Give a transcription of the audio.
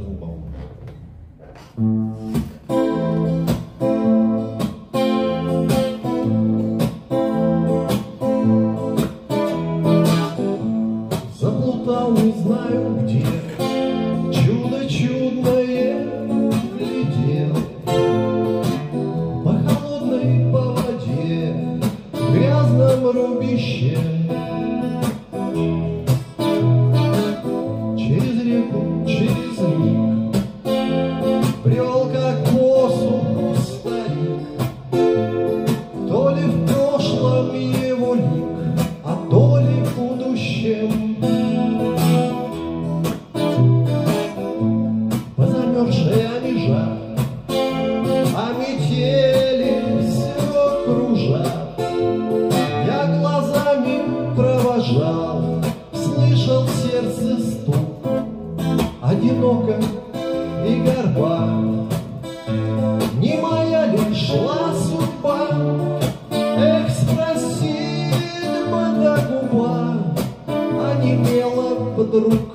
Rombão. одинока и горба. Не моя ли шла судьба, Эх, спросит бы до губа, А не мела вдруг